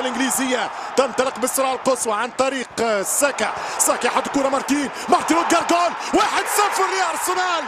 الإنجليزية. تنطلق بالسرعه القصوى عن طريق ساكا. ساكا يحط كره مارتين مارتين جول 1-0 لأرسنال.